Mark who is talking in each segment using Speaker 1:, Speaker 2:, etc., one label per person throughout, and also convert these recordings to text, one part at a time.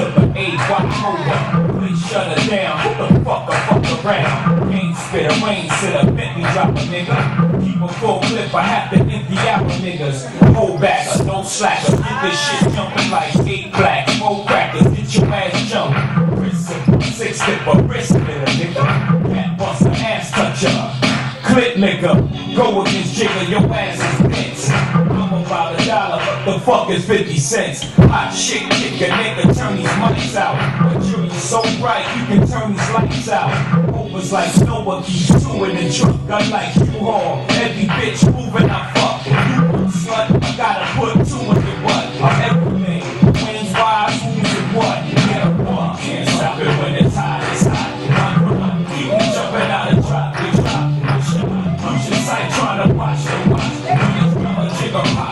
Speaker 1: to the A, watch over. Please shut her down. What the fuck I fuck around? Ain't spit a rain, sit a Bentley drop a nigga. Keep a full clip, I have to empty out niggas. Hold back, no slacker. Get this shit jumping like eight black. Four crackers, get your ass jumped. Six tip a wrist in a nigga. Cat bust a ass toucher. Clip nigga, go against Jigga, your ass is dense. I'm the fuck is 50 cents? Hot shit, kick a nigga, turn these mics out. But you're so bright, you can turn these lights out. Overs like Noah keeps two in the truck, gun like U-Haul. Every bitch moving, I fuck. You slut, I gotta put two in your butt. I'm everything, wins, wise, who's and what? Get a one, can't stop it when the tide is hot. Run, keep jumping out and drop, drop. Push your sight, trying to watch the watch. I'm a jigga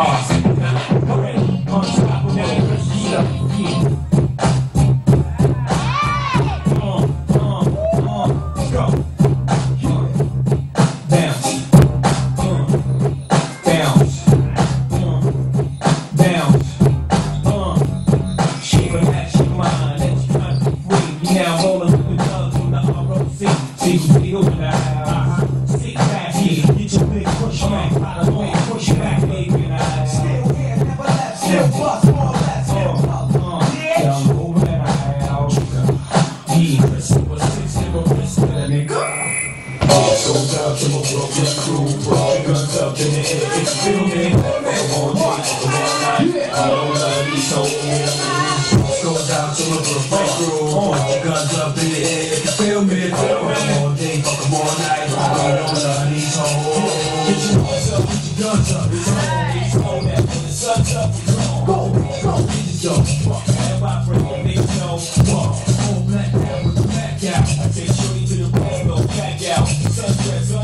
Speaker 1: you crew. Guns up in the air, it's still me. One day, one night, I don't love these hoes.
Speaker 2: Goes out to guns up in the air, if you feel me. All day, all night, I don't love these hoes.
Speaker 1: Get your guns up, get your guns up.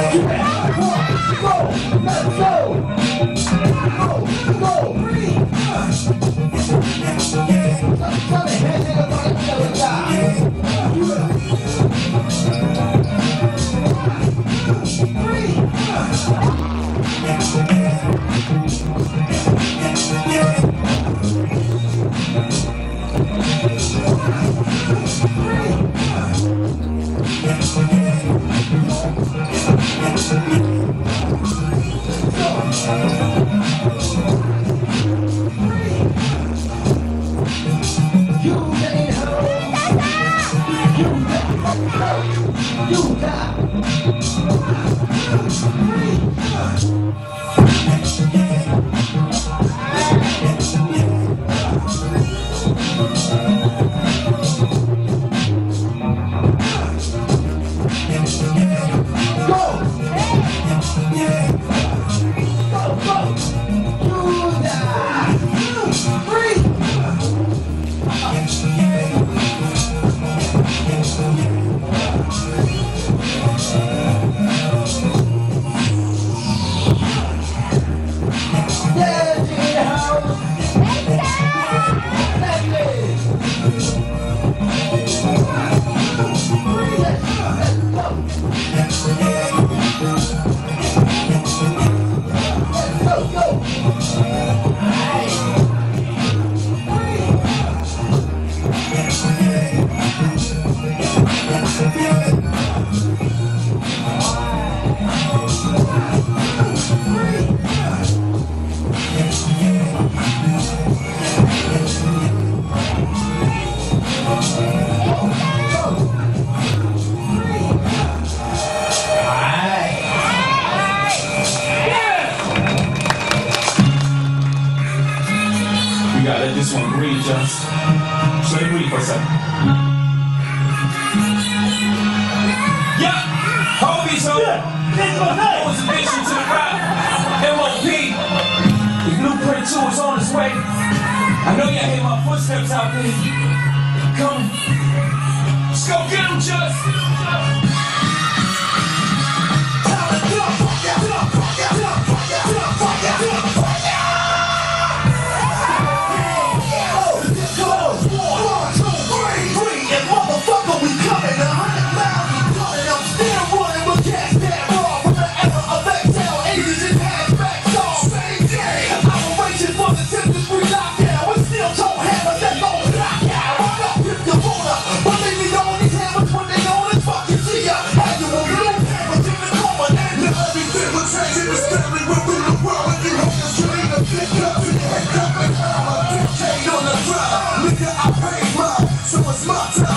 Speaker 3: Yeah. two, three,
Speaker 2: four. For a second. Yeah, homies, so I was addiction to the rap. MOP, the blueprint two is on its way. I know y'all hear my footsteps out there. Come, let's go get them, just.
Speaker 4: Nigga,